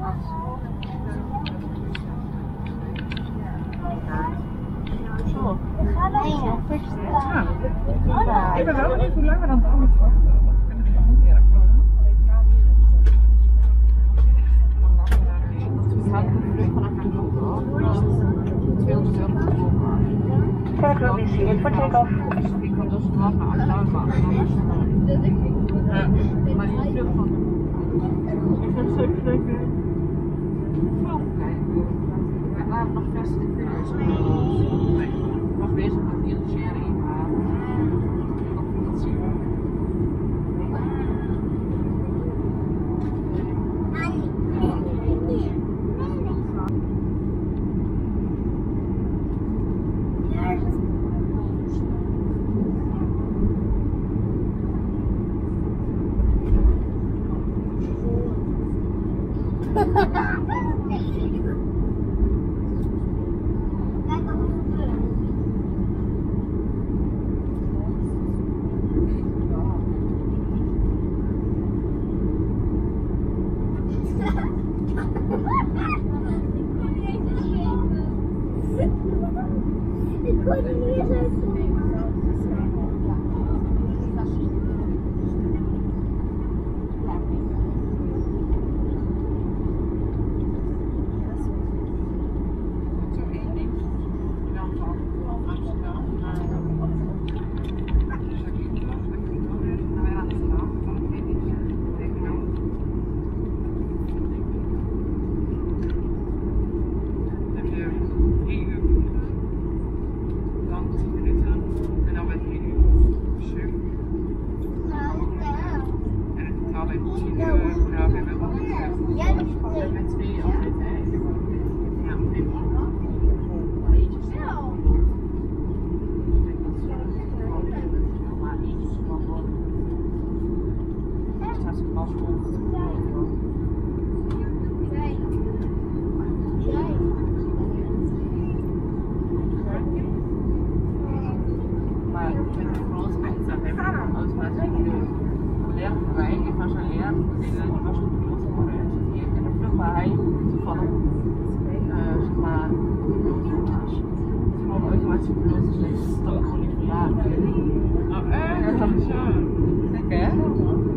Ik ben wel benieuwd hoe lang we dan het moet wachten. Want ik ben het helemaal niet erg van. Cargo received for takeoff. Maar die vlucht van Ik heb zo gekeken. We waren nog and Furious. Ik was bezig met die serie, maar niet zien. よし! Automatisch op de grond gezet. Dat ik gewoon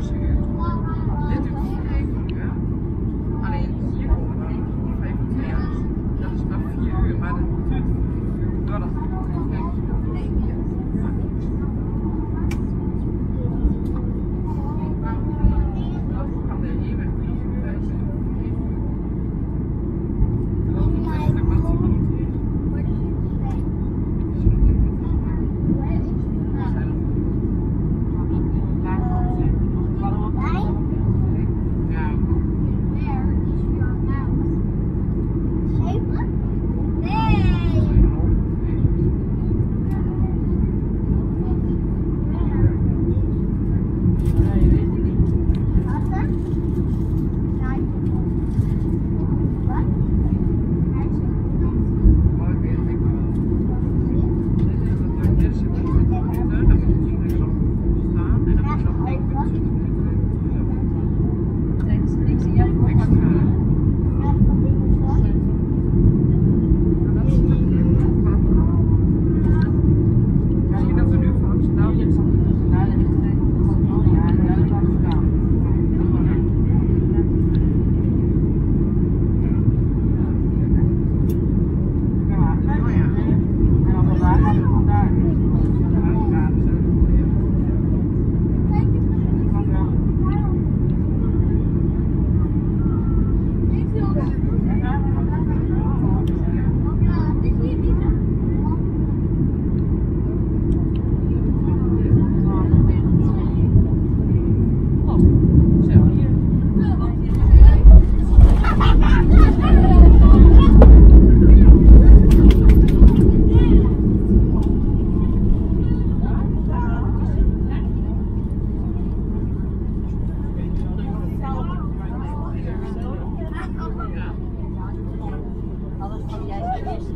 Michigan.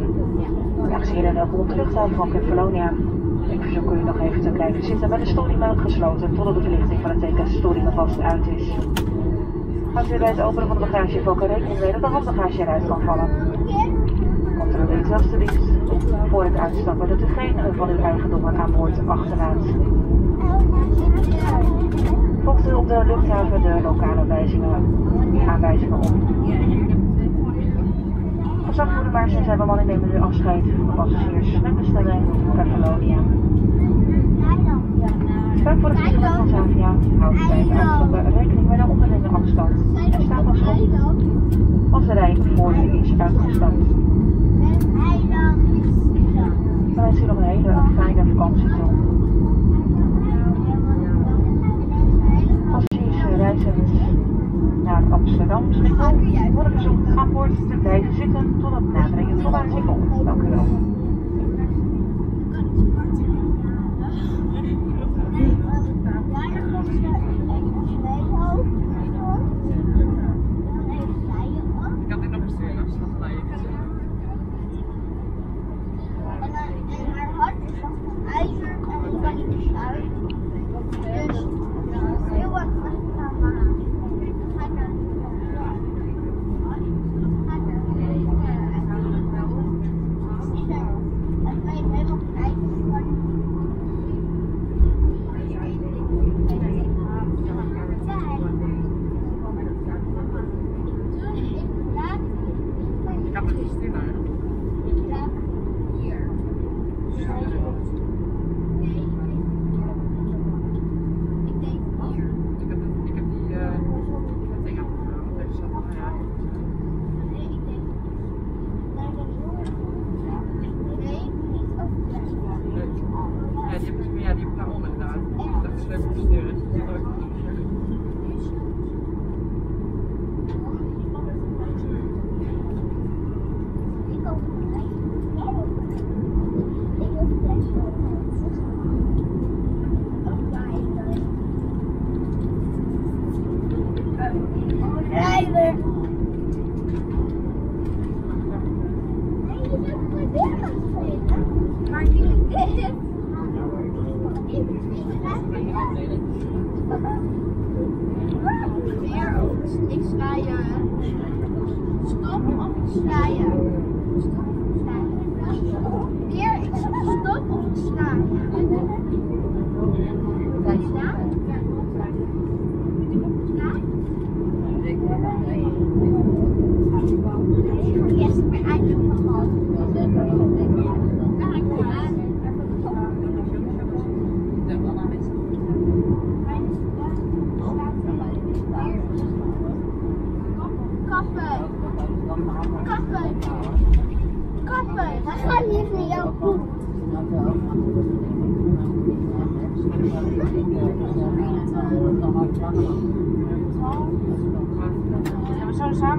gaan terug. Dames en heren, welkom op de luchthaven van Kefalonia. Ik verzoek u nog even te blijven zitten met de storymelk gesloten totdat de verlichting van het teken story alvast uit is. Houdt u bij het openen van de bagage ook rekening mee dat de handbagage eruit kan vallen. Controleert u alstublieft voor het uitstappen dat u geen van uw eigendommen aan boord achterlaat. Volgt u op de luchthaven de lokale wijzingen, aanwijzingen op. Gezagvoerder zijn bemanning nemen nu afscheid van de passagiers met bestemming Catalonia. Vaak voor het vliegen van Zavia houdt bij het uitstappen rekening met de onderlinge afstand en staat als op als de rij voor u is uitgestapt. Dan wens u nog een hele fijne vakantie toe. Passagiers reizend naar Amsterdam. Schiphol worden verzocht aan boord te blijven zitten totdat nadering het volle Schiphol. Dank u wel. Ik had dit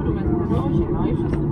samen doen met een